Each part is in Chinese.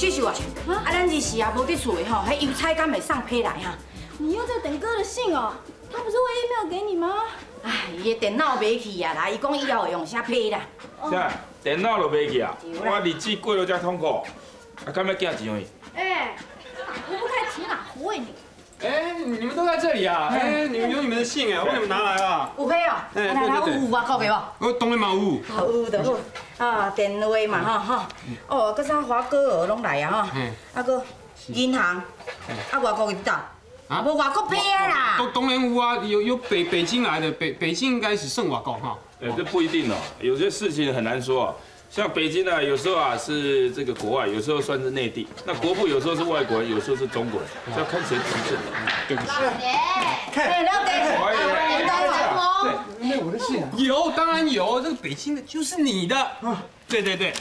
秀秀啊，啊，咱日时啊无伫厝的吼，迄邮差敢会送批来哈？你又在等哥的信哦？他不是会 email 给你吗？哎，伊的电脑买去啊啦，伊讲以后会用啥批啦？啥？电脑都买去啊？我日子过了遮痛苦，啊，敢要寄钱去？哎，我不开提哪壶哎你？哎，你们都在这里啊？哎，你们有你们的信哎，我给你们拿来啊。有批哦，来来有有外国的无？我当然嘛有。好有就好，啊电话嘛哈哈，哦，搁啥华哥尔拢来啊哈，啊搁银行，啊外国的到，啊无外国批啊啦。都当然有啊，有有北北京来的，北北京应该是圣外国哈。哎，这不一定哦，有些事情很难说。啊像北京呢，有时候啊是这个国外，有时候算是内地。那国父有时候是外国人，有时候是中国人，要看谁执政。对不起。老爷，看，老爹，欢迎。对，那我的信有，当然有。这个北京的就是你的。对对对。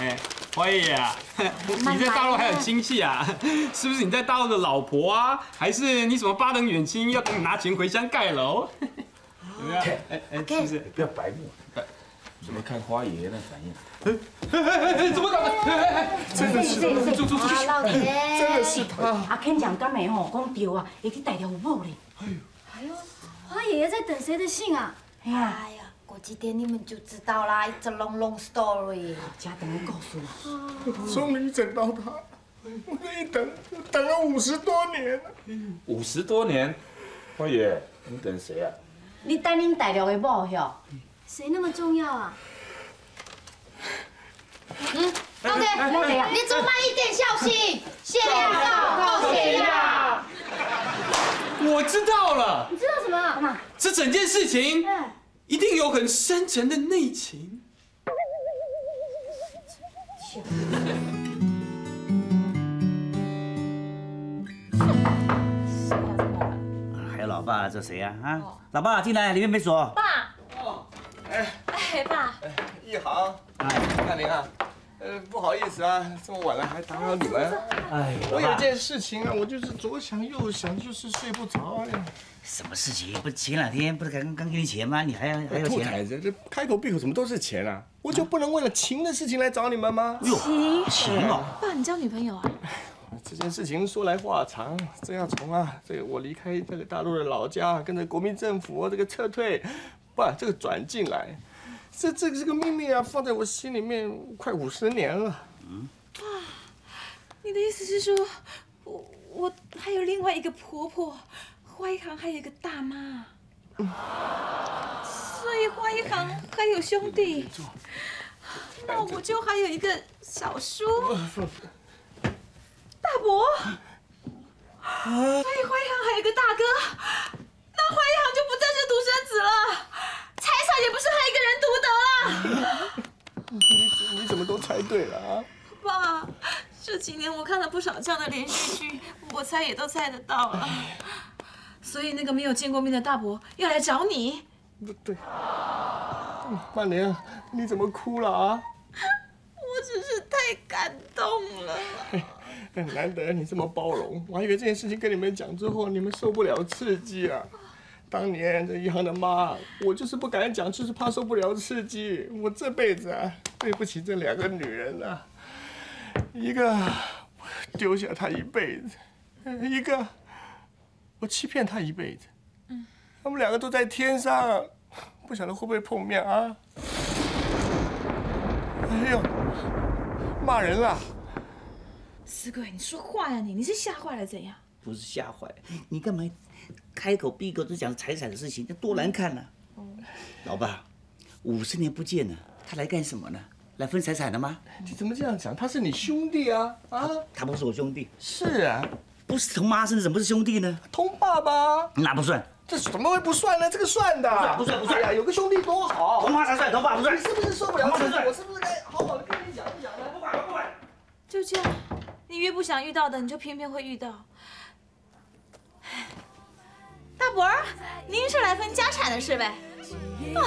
哎，花爷啊，你在大陆还有亲戚啊？是不是你在大陆的老婆啊？还是你什么八等远亲要给你拿钱回乡盖楼？怎么样？哎哎，是不是？不要白目。怎么看花爷爷那反应？怎么搞的？真的是，住住住！老爹，真的是他。阿 Ken 讲刚没吼，讲对啊，已经带条有某嘞。哎呦，哎呦，花爷爷在等谁的信啊？哎呀，过几天你们就知道啦，It's a long long story。家等我告诉我。终于等到他，我这一等等了五十多年。五十多年，花爷，你等谁啊？你等恁大陆的某哟。谁那么重要啊？嗯，老爹，你走慢一点，小心，血压高，血压。我知道了。你知道什么？这整件事情一定有很深沉的内情。还有老爸，这谁呀？啊，老爸进来，里面没锁。爸。哦哎哎，爸，一航，看您啊，呃，不好意思啊，这么晚了还打扰你们。哎，我有件事情啊，我就是左想右想，就是睡不着。什么事情？不是前两天不是刚刚给你钱吗？你还要还要钱？兔崽子，这开口闭口怎么都是钱啊？我就不能为了情的事情来找你们吗？情情啊，爸，你交女朋友啊？这件事情说来话长，这样从啊，这个我离开这个大陆的老家，跟着国民政府这个撤退。不，这个转进来，这这个这个秘密啊，放在我心里面快五十年了。嗯，啊，你的意思是说，我我还有另外一个婆婆，花一行还有一个大妈，所以花一行还有兄弟，那我就还有一个小叔，大伯，所以花一行还有一个大哥。那花一行就不再是独生子了，财产也不是他一个人独得了。你你怎么都猜对了啊？爸，这几年我看了不少这样的连续剧，我猜也都猜得到了。所以那个没有见过面的大伯要来找你？不对，曼玲，你怎么哭了啊？我只是太感动了。难得你这么包容，我还以为这件事情跟你们讲之后，你们受不了刺激啊。当年这一行的妈，我就是不敢讲，就是怕受不了刺激。我这辈子啊，对不起这两个女人啊，一个丢下她一辈子，一个我欺骗她一辈子。嗯，他们两个都在天上，不晓得会不会碰面啊？哎呦，骂人了！死鬼，你说话呀你？你是吓坏了怎样？不是吓坏，你干嘛？开口闭口都讲财产的事情，那多难看呢！老爸，五十年不见了，他来干什么呢？来分财产的吗？你怎么这样讲？他是你兄弟啊！啊，他不是我兄弟。是啊，不是同妈生的，怎么是兄弟呢？同爸爸，那不算。这怎么会不算呢？这个算的。不算不算呀，有个兄弟多好。同妈才算，同爸不算。你是不是受不了？我是不是该好好的跟你讲一讲呢？不管了不管。就这样，你越不想遇到的，你就偏偏会遇到。大伯，您是来分家产的是呗？啊！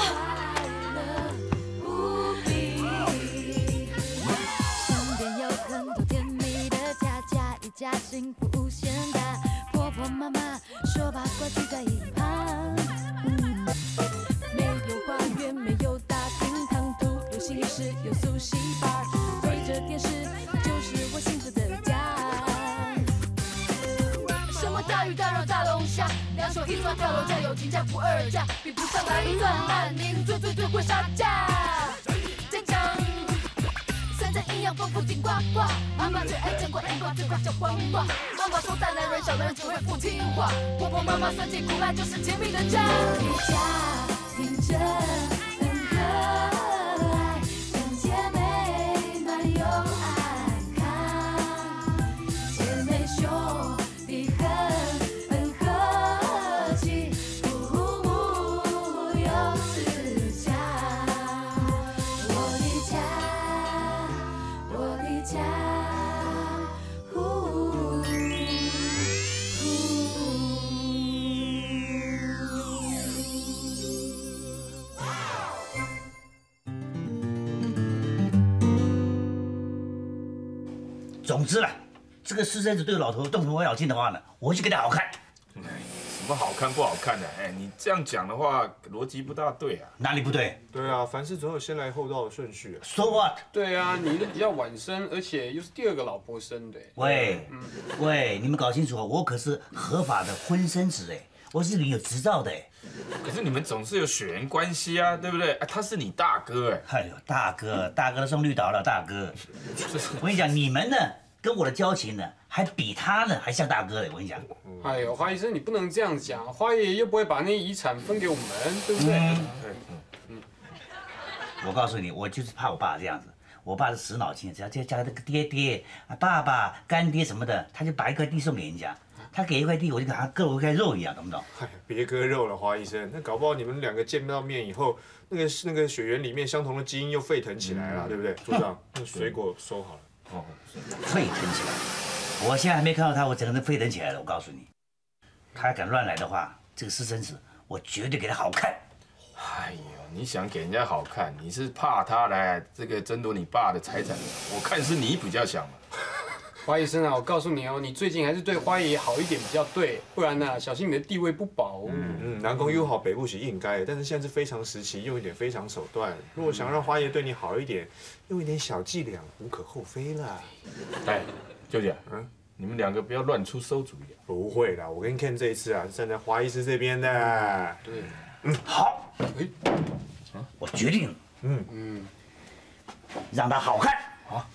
身边有很多甜蜜的家家，一家幸福无限大。婆婆妈妈说八卦聚在一旁。没有花园，没有大厅堂，独有心事，有苏西吧。对着电视，就是我两手一抓跳楼价有金价不二价，比不上来路段烂民最最最会杀价。坚强，三餐营养丰富顶呱呱，妈妈最爱讲过南瓜，最快叫黄瓜。妈妈说大男人小男人只会不听话，婆婆妈妈酸甜苦辣就是甜蜜的家。家庭真这个私生子对老头动什么歪脑筋的话呢，我会去给他好看。什么好看不好看的？哎，你这样讲的话，逻辑不大对啊。哪里不对对啊，凡事总有先来后到的顺序啊。？So what？对啊，你的比较晚生，而且又是第二个老婆生的。喂，喂，你们搞清楚啊，我可是合法的婚生子哎，我是领有执照的哎。可是你们总是有血缘关系啊，对不对？啊，他是你大哥哎，哎呦，大哥，大哥都送绿岛了，大哥。我跟你讲，你们呢，跟我的交情呢，还比他呢还像大哥嘞。我跟你讲，哎呦，花医生，你不能这样讲，花爷又不会把那遗产分给我们，对不对？嗯我告诉你，我就是怕我爸这样子。我爸是死脑筋，只要叫叫那个爹爹啊、爸爸、干爹什么的，他就把一块地送给人家。他给一块地，我就给他割我一块肉一样，懂不懂？哎，别割肉了，华医生，那搞不好你们两个见到面以后，那个那个血缘里面相同的基因又沸腾起来了，对不对？组长，那水果收好了。沸腾起来。我现在还没看到他，我整个人沸腾起来了。我告诉你，他敢乱来的话，这个私生子我绝对给他好看。哎呦，你想给人家好看，你是怕他来这个争夺你爸的财产？我看是你比较想嘛。花医生啊，我告诉你哦，你最近还是对花爷好一点比较对，不然呢，小心你的地位不保。嗯嗯，南宫友好，北部是应该，但是现在是非常时期，用一点非常手段。如果想让花爷对你好一点，用一点小伎俩，无可厚非啦。哎，舅姐，嗯嗯，你们两个不要乱出馊主意啊。不会的，我跟 Ken 这一次啊，是站在华医师这边的。对，嗯好，哎我决定了，嗯嗯，让他好看。好，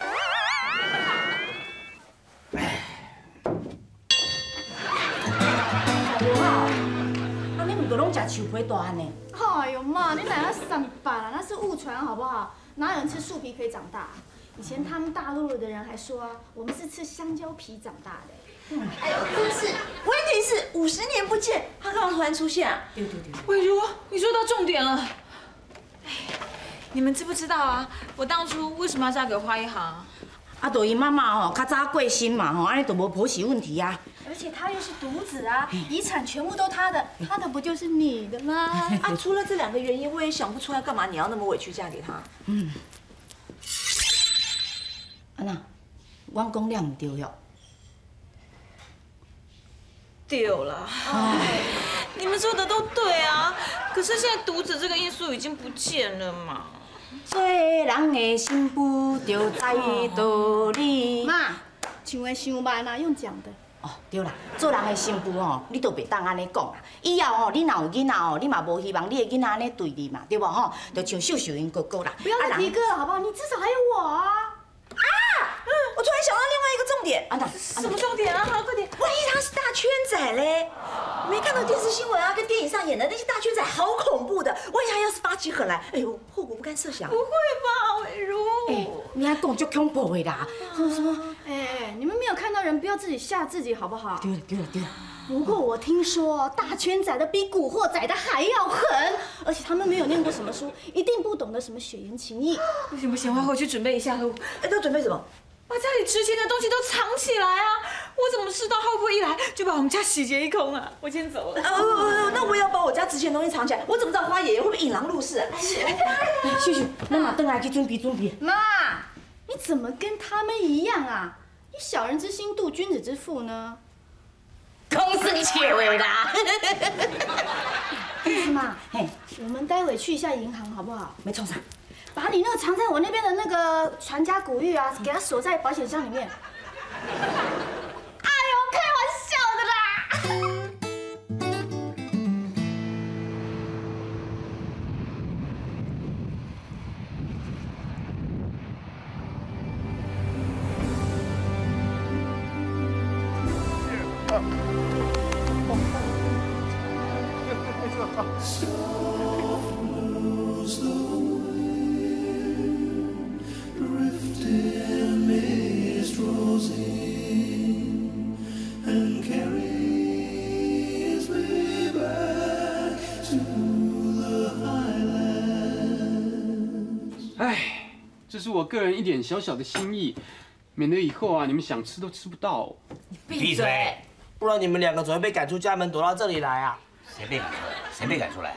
啊，你唔过拢食树皮大汉呢？哎呦妈，你哪要上班了？那是误传好不好？哪有人吃树皮可以长大？以前他们大陆的人还说啊，我们是吃香蕉皮长大的。哎呦，真是！问题是五十年不见，他干嘛突然出现啊？对对对，慧茹，你说到重点了。哎，你们知不知道啊？我当初为什么要嫁给花一行？啊，就因妈妈吼较早过身嘛吼，安尼就无婆媳问题啊。而且他又是独子啊，遗产全部都他的，他的不就是你的吗？啊，除了这两个原因，我也想不出来干嘛你要那么委屈嫁给他。嗯安娜，我讲了唔对哟。丢了。哎，你们说的都对啊，可是现在独子这个因素已经不见了嘛。做人的心不就在道理。妈，请问想慢啦，用讲的。哦，对啦，做人的媳妇吼，你都袂当安尼讲啦。以后吼，你若有囡仔哦，你嘛无希望你的囡仔安尼对你嘛，对不吼？就像秀秀因哥哥啦。不要再啊提哥了好不好？你至少还有我啊。我突然想到另外一个重点，安娜，什么重点啊？快点！万一他是大圈仔嘞？没看到电视新闻啊，跟电影上演的那些大圈仔好恐怖的，万一他要是发起狠来，哎呦，后果不堪设想。不会吧，伟如？哎，你还懂就恐怖的啦。什么什么？哎哎，你们没有看到人，不要自己吓自己好不好？丢了丢了丢了。不过我听说大圈仔的比古惑仔的还要狠，而且他们没有念过什么书，一定不懂得什么血缘情谊。不行不行，我要回去准备一下喽。哎，都准备什么？把家里值钱的东西都藏起来啊！我怎么知道他会不一来就把我们家洗劫一空啊？我先走了。呃，那我也要把我家值钱的东西藏起来，我怎么知道花爷爷会不会引狼入室？秀秀，咱嘛转来去准备准备。妈，你怎么跟他们一样啊？以小人之心度君子之腹呢？空生笑的啦。妈，嘿，我们待会去一下银行好不好？没冲啥。把你那个藏在我那边的那个传家古玉啊，给它锁在保险箱里面。是我个人一点小小的心意，免得以后啊你们想吃都吃不到。你闭嘴！不然你们两个怎么被赶出家门，躲到这里来啊？谁被赶出来？谁被赶出来？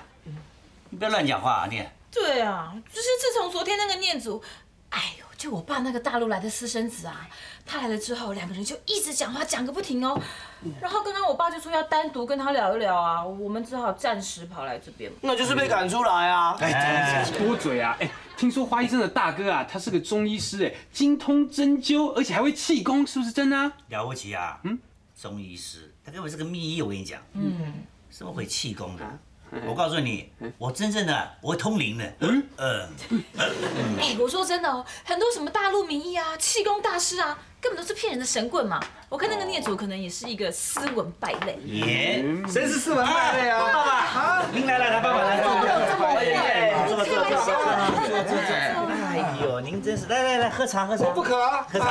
你不要乱讲话啊你！对啊，就是自从昨天那个念祖，哎呦，就我爸那个大陆来的私生子啊，他来了之后，两个人就一直讲话，讲个不停哦。然后刚刚我爸就说要单独跟他聊一聊啊，我们只好暂时跑来这边。那就是被赶出来啊！哎，多嘴啊！哎，听说花医生的大哥啊，他是个中医师，哎，精通针灸，而且还会气功，是不是真的啊？了不起啊！嗯，中医师，他根本是个秘医，我跟你讲。嗯，什么会气功的？我告诉你，我真正的我会通灵的。嗯嗯。哎，我说真的哦，很多什么大陆名医啊、气功大师啊，根本都是骗人的神棍嘛。我看那个孽主可能也是一个斯文败类。耶，谁是斯文败类啊？爸爸，啊，您来了，来，爸爸来，坐坐坐，坐坐坐坐坐坐。真是，来来来，喝茶喝茶。不渴啊，喝茶。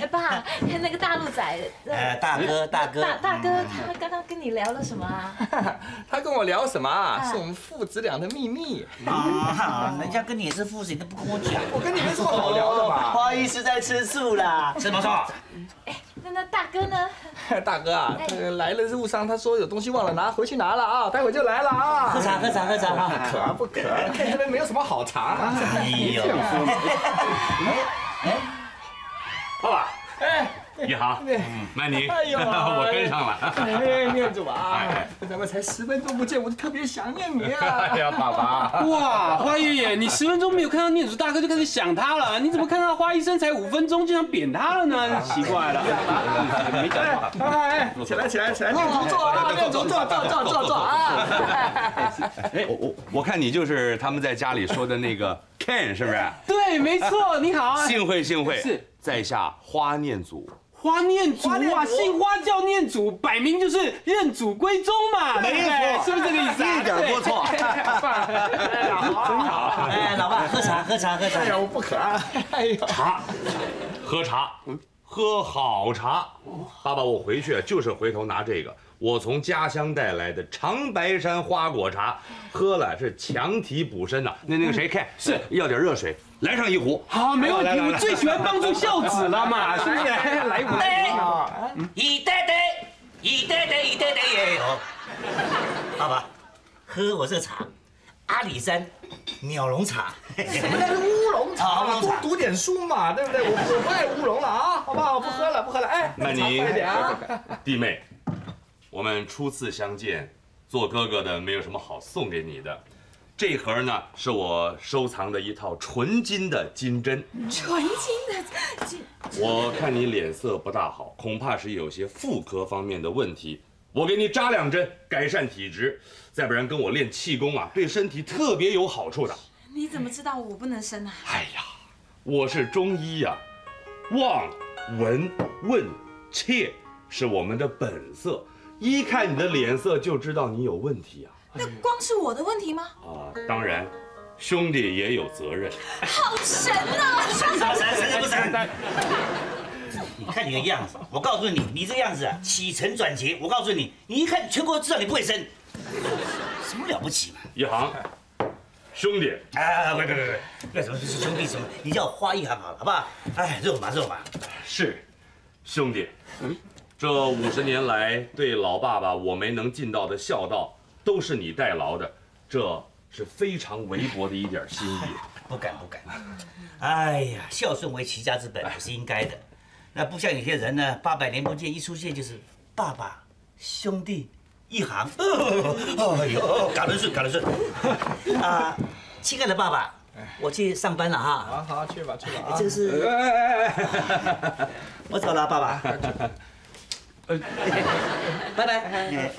哎，爸，那个大陆仔，哎，大哥大哥，大大哥，他刚刚跟你聊了什么啊？他跟我聊什么啊？是我们父子俩的秘密。啊，人家跟你是父子，你都不跟我讲。我跟你没什么好聊的嘛。不好意思在吃醋啦，吃毛错。哎，那那大哥呢？大哥啊，这个来了路上他说有东西忘了拿，回去拿了啊，待会就来了啊。喝茶喝茶喝茶啊，渴啊不渴？看这边没有什么好茶。哎呦，哎，爸爸，哎，一航，曼妮，哎呦，我跟上了。哎，念祖啊，咱们才十分钟不见，我就特别想念你啊。哎呀，爸爸，哇，花爷爷，你十分钟没有看到念祖大哥就开始想他了，你怎么看到花医生才五分钟就想扁他了呢？奇怪了，没讲话。哎，起来起来起来，念祖坐啊，念祖坐坐坐坐坐啊。哎，我我我看你就是他们在家里说的那个 Ken 是不是？对，没错，你好。幸会幸会，是在下花念祖。花念祖哇，姓花叫念祖，摆明就是认祖归宗嘛，没错，是不是这个意思？一点不错。真好。哎，老爸，喝茶喝茶喝茶。哎呀，我不渴。哎呀，茶，喝茶，喝好茶。爸爸，我回去就是回头拿这个，我从家乡带来的长白山花果茶，喝了是强体补身的。那那个谁看是要点热水，来上一壶。好，没问题，我最喜欢帮助孝子了嘛，是不是？来一壶。对，一袋袋，一袋袋，一袋袋也有。爸爸，喝我这茶，阿里山鸟笼茶。什么叫乌龙茶？多读点书嘛，对不对？我我不爱乌龙了啊，好不好？不喝了，不喝了。哎，那你快点啊！弟妹，我们初次相见，做哥哥的没有什么好送给你的。这盒呢是我收藏的一套纯金的金针。纯金的金，我看你脸色不大好，恐怕是有些妇科方面的问题。我给你扎两针，改善体质。再不然跟我练气功啊，对身体特别有好处的。你怎么知道我不能生啊？哎呀，我是中医呀、望、闻、问、切是我们的本色，一看你的脸色就知道你有问题啊。那光是我的问题吗？啊，当然，兄弟也有责任。好神啊！神什么神？神什么神？你看你的样子，我告诉你，你这样子啊，起承转结，我告诉你，你一看全国知道你不会生，什么了不起嘛？一航，兄弟，啊，别别别别，那什么是兄弟什么？你叫我花一航好了，好不好？哎，肉麻肉麻。是，兄弟，嗯这五十年来对老爸爸我没能尽到的孝道，都是你代劳的，这是非常微薄的一点心意。不敢不敢。哎呀，孝顺为齐家之本，是应该的。那不像有些人呢，八百年不见，一出现就是爸爸、兄弟一行。哎呦，搞得顺，搞得顺。啊，亲爱的爸爸，我去上班了哈。好好去吧去吧啊。这个是，哎哎哎 我走了，爸爸。拜拜。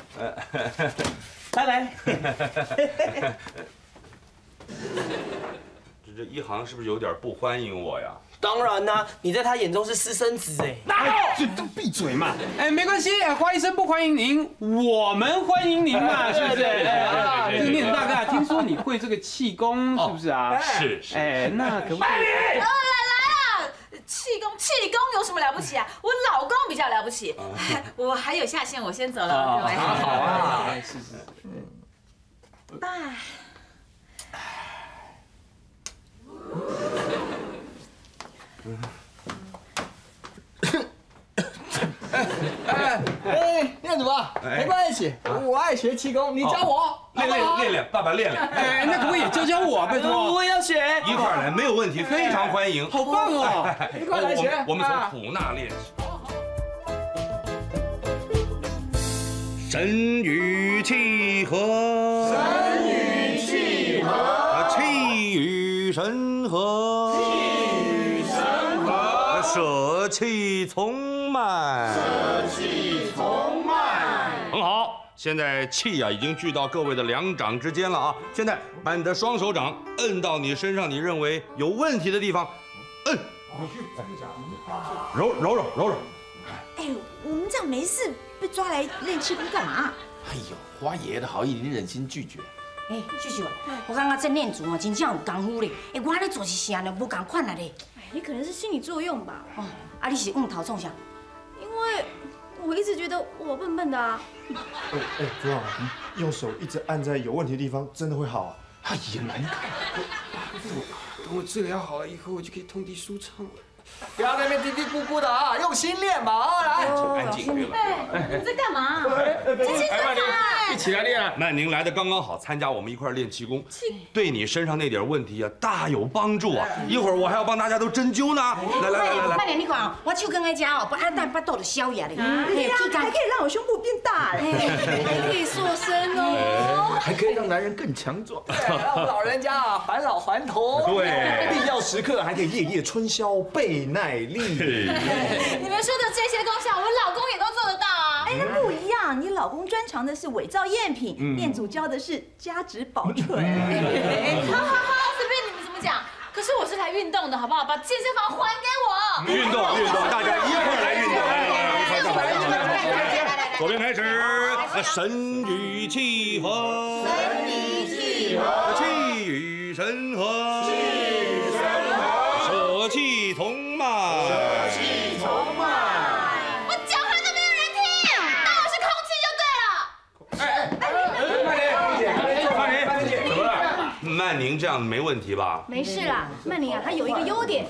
拜拜。这这一航是不是有点不欢迎我呀？当然啦，你在他眼中是私生子哎。哪有？都闭嘴嘛！哎，没关系，花医生不欢迎您，我们欢迎您嘛，是不是？哎，这个念子大哥啊，听说你会这个气功，是不是啊？是是。哎，那可不可以？气功气功有什么了不起啊？我老公比较了不起，我还有下线，我先走了，各位。好啊，是是。哎。哎哎哎，念祖啊，没关系，我爱学气功，你教我，练练练练，爸爸练练。哎，那可不可以教教我？拜托，我要学。一块来，没有问题，非常欢迎。好棒哦！一块来学。我们从普纳练起。神与气和，神与气和，气与神和，气与神和，舍弃从慢，舍气从慢。很好，现在气啊已经聚到各位的两掌之间了啊！现在把你的双手掌摁到你身上，你认为有问题的地方，摁，揉揉揉揉揉。哎，我们这样没事被抓来练气功干嘛？哎呦，花爷爷的好意你忍心拒绝？哎，秀秀啊，我刚刚在念祖哦，真正有功夫的。哎，我咧做是啥呢？无共款啊嘞。哎，你可能是心理作用吧？哦，啊，你是硬头创啥？因为我一直觉得我笨笨的啊。哎哎，朱老，用手一直按在有问题的地方，真的会好啊？哎呀，难看。等我治疗好了以后，我就可以通体舒畅了。不要在那边嘀嘀咕咕的啊，用心练吧啊！来，安静点。哎，你在干嘛？静静一起来练啊！曼宁来的刚刚好，参加我们一块练气功，对你身上那点问题啊，大有帮助啊！一会儿我还要帮大家都针灸呢。来来来来来，曼宁你看哦，我手刚在家哦，不按蛋巴肚就消炎了。对呀，还可以让我胸部变大嘞，还可以塑身哦，还可以让男人更强壮。对，让我们老人家啊返老还童。对，必要时刻还可以夜夜春宵倍耐力。你们说的这些功效，我老公也都做得到啊！哎，那不一样，你老公专长的是伪造赝品，店主教的是加值保存。好好好，随便你们怎么讲。可是我是来运动的，好不好？把健身房还给我。运动运动，大家一块来运动。左边开始，神与气和，神与气和，气与神和，曼宁这样没问题吧？没事啦，曼玲啊，她有一个优点，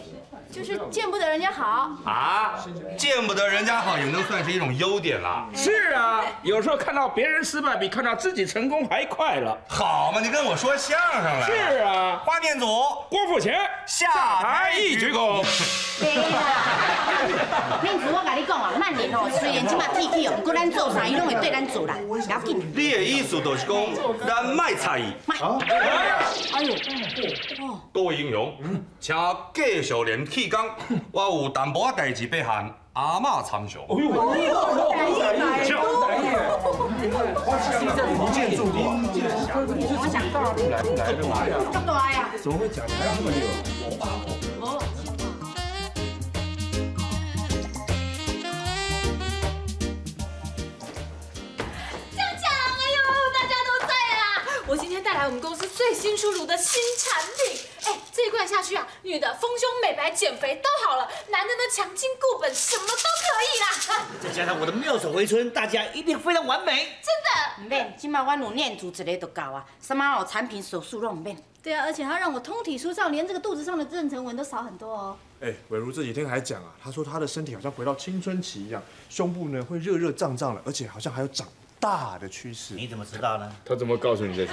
就是见不得人家好。啊，见不得人家好也能算是一种优点了。是啊，有时候看到别人失败，比看到自己成功还快乐。好嘛，你跟我说相声来。是啊，花店组郭富城下台一鞠躬。对啦，面子我跟你讲啊，曼联哦，虽然即马铁气哦，不过咱做啥伊拢会对咱做啦，不要紧。你的意思就是讲，咱卖菜。卖。哎呦，各位英雄，请继续练气功。我有淡薄仔代志要喊阿嬷参详。哎呦，一见注定。我想到了，这大呀！怎么会讲台这么溜？带来我们公司最新出炉的新产品，哎，这一罐下去啊，女的丰胸美白减肥都好了，男的呢强筋固本，什么都可以啦！再加上我的妙手回春，大家一定非常完美。真的，唔免，今麦阮有念祖一个都够啊，什么哦产品手术拢唔免。对啊，而且它让我通体舒畅，连这个肚子上的妊娠纹都少很多哦。哎，伟如这几天还讲啊，他说他的身体好像回到青春期一样，胸部呢会热热胀胀的，而且好像还有长大的趋势。你怎么知道呢？他怎么告诉你这些？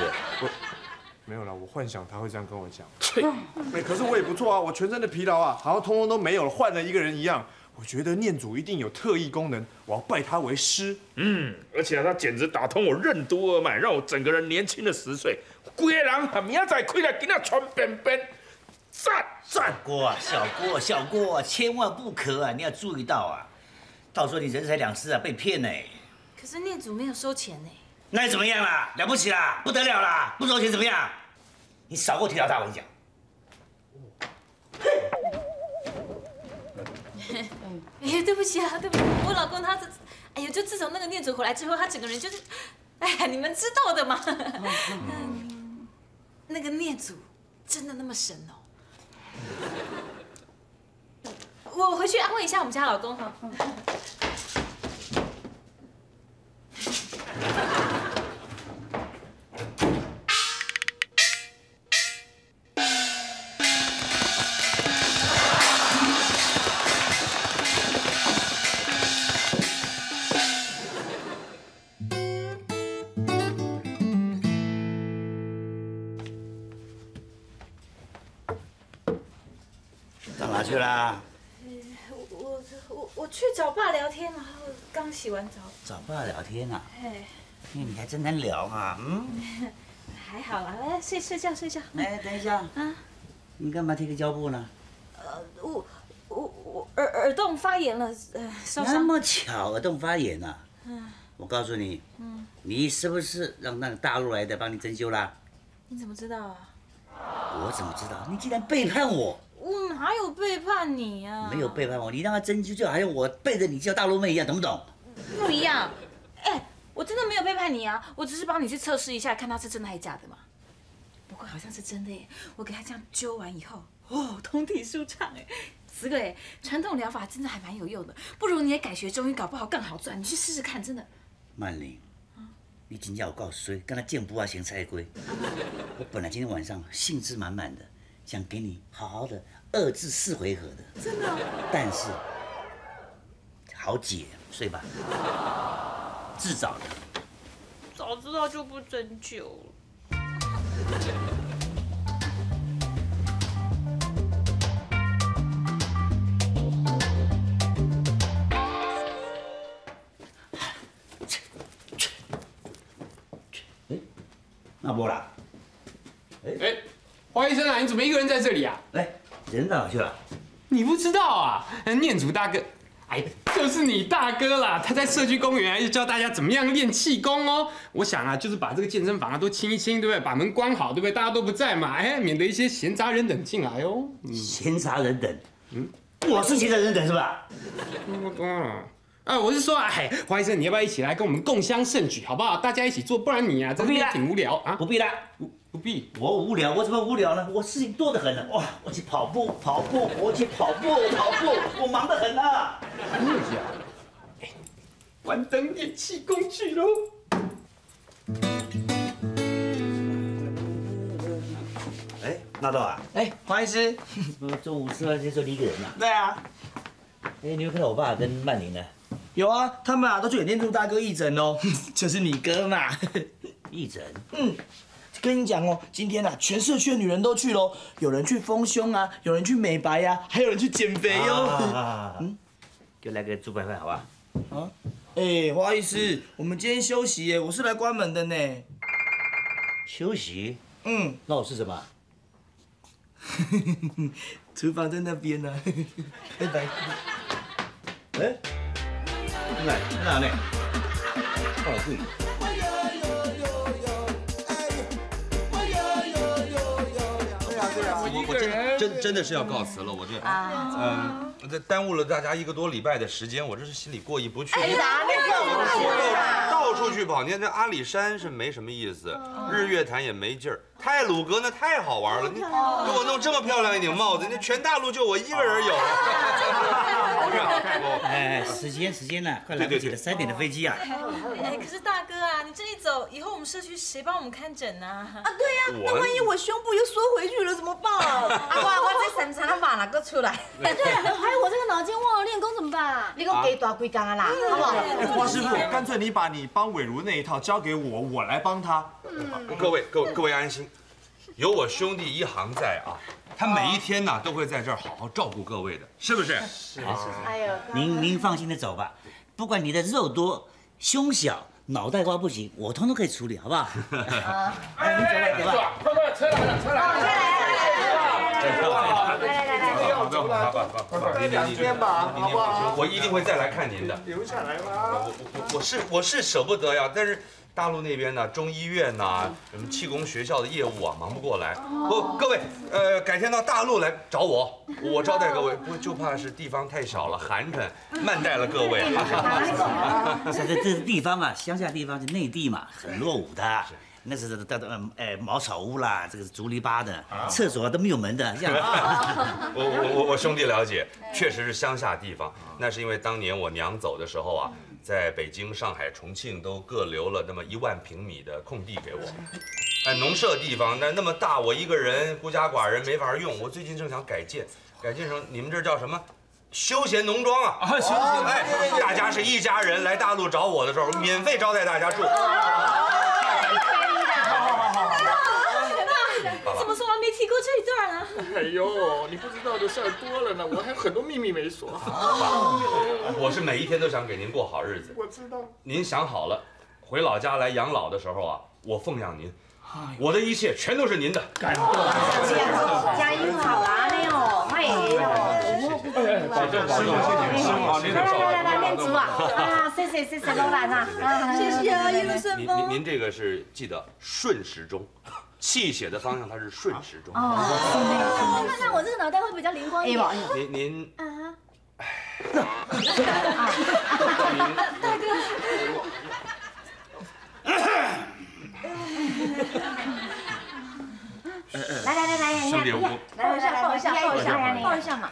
没有了，我幻想他会这样跟我讲。哎，可是我也不错啊，我全身的疲劳啊，好像通通都没有了，换了一个人一样。我觉得念祖一定有特异功能，我要拜他为师。嗯，而且他简直打通我任督二脉，让我整个人年轻了十岁。规个人啊，明仔开来给他穿便便，赞赞！郭啊，小郭，小郭，千万不可啊！你要注意到啊，到时候你人财两失啊，被骗呢。可是念祖没有收钱呢。那又怎么样啦？了不起啦，不得了啦！不收钱怎么样？你少给我提到他，我跟你讲。哎呀，对不起啊，对不起，我老公他这，哎呀，就自从那个念祖回来之后，他整个人就是，哎呀，你们知道的嘛。嗯，那个念祖真的那么神哦？我回去安慰一下我们家老公哈。到哪去啦？我我我去找爸聊天，然后刚洗完澡。找爸聊天啊？哎，那你还真能聊啊，嗯？还好啦，来睡睡觉睡觉。哎，等一下啊，你干嘛贴个胶布呢？呃，我我我耳耳洞发炎了，呃，受伤。那么巧，耳洞发炎啊？嗯我告诉你，嗯，你是不是让那个大陆来的帮你针灸啦？你怎么知道啊？我怎么知道？你竟然背叛我！我哪有背叛你啊？没有背叛我，你让他针灸就好像我背着你叫大陆妹一样，懂不懂？不一样。哎，我真的没有背叛你啊，我只是帮你去测试一下，看他是真的还是假的嘛。不过好像是真的耶，我给他这样灸完以后，哦，通体舒畅哎。死个哎，传统疗法真的还蛮有用的，不如你也改学中医，搞不好更好赚。你去试试看，真的。曼玲，你今天我告诉你，跟他见不啊行菜龟。我本来今天晚上兴致满满的，想给你好好的二至四回合的，真的。但是好解，睡吧。自找的。早知道就不针灸了。那不啦？哎哎，黄医生啊，你怎么一个人在这里啊？哎，人到哪去了？你不知道啊？念祖大哥，哎，就是你大哥啦！他在社区公园就教大家怎么样练气功哦。我想啊，就是把这个健身房啊都清一清，对不对？把门关好，对不对？大家都不在嘛，哎，免得一些闲杂人等进来哦。闲杂人等，嗯，我是闲杂人等是吧？我懂了。啊，我是说，哎，黄医生，你要不要一起来跟我们共襄盛举，好不好？大家一起做，不然你啊，这边挺无聊啊。不必啦，不不必。我无聊，我怎么无聊呢？我事情多得很呢。哇，我去跑步，跑步，我去跑步，跑步，我忙得很啊。真的假的，关灯练气功去喽。哎，纳豆啊，哎，黄医师，中午吃饭先说你一个人啊？对啊。哎，你有看到我爸跟曼玲呢？有啊，他们啊都去给念珠大哥义诊哦，就是你哥嘛。义诊？嗯，跟你讲哦，今天啊，全社区的女人都去喽，有人去丰胸啊，有人去美白呀、还有人去减肥哟、啊，嗯，就来个猪排饭，好吧？啊，哎，花医师，我们今天休息耶，我是来关门的呢。休息？嗯，那我是什么？厨房在那边呢。拜拜。哎，来，哪呢？放了贵。真的是要告辞了，我这嗯，这耽误了大家一个多礼拜的时间，我这是心里过意不去。哎哪里有到处去跑，你看这阿里山是没什么意思，日月潭也没劲儿，太鲁阁那太好玩了，你给我弄这么漂亮一顶帽子，那全大陆就我一个人有。好看好看不？哎，时间时间呢，快来不及了，三点的飞机啊。哎，可是大哥啊，你这一走，以后我们社区谁帮我们看诊呢？啊，对呀，那万一我胸部又缩回去了怎么办？啊，我我这身材把哪个出来？哎，对，还有我这个脑筋忘了练功怎么办啊？你给我给大几工啊啦，好不好？花师傅，干脆你把你帮伟如那一套交给我，我来帮他。各位各位各位安心，有我兄弟一航在啊，他每一天呢都会在这儿好好照顾各位的，是不是？是是是。哎呦，您您放心的走吧，不管你的肉多、胸小、脑袋瓜不行，我通通可以处理，好不好？哎，你走吧，走吧，快快，车来了，车来了，车来了，来来来来来，走了，爸爸爸爸，待两天吧，好不好？我一定会再来看您的。留下来吧。我我我是我是舍不得呀，但是大陆那边呢，中医院呐，什么气功学校的业务啊，忙不过来。不，各位，呃，改天到大陆来找我，我招待各位。不就怕是地方太小了，寒碜，慢待了各位。这这 这地方啊，乡下地方是内地嘛，很落伍的。那是到到呃茅草屋啦，这个是竹篱笆的，厕所都没有门的，这样。我我我我兄弟了解，确实是乡下地方。那是因为当年我娘走的时候啊，在北京、上海、重庆都各留了那么一万平米的空地给我。哎，农舍地方那那么大，我一个人孤家寡人没法用。我最近正想改建，改建成你们这叫什么？休闲农庄啊！啊，休闲。哎，大家是一家人来大陆找我的时候，免费招待大家住。怎么从来没提过这一段呢？哎呦，你不知道的事儿多了呢，我还有很多秘密没说。我是每一天都想给您过好日子。我知道。您想好了，回老家来养老的时候啊，我奉养您，我的一切全都是您的。感动。加油好啊，那哦，卖哦。保重保重，谢谢师傅，您来来来来，念珠啊！啊，谢谢谢谢老板啊！谢谢啊，一路顺风。您您这个是记得顺时钟。气血的方向它是顺时钟。哦，那那我这个脑袋会比较灵光一点。您您啊，大哥。来来来来，兄弟，我抱一下抱一下抱一下抱一下嘛。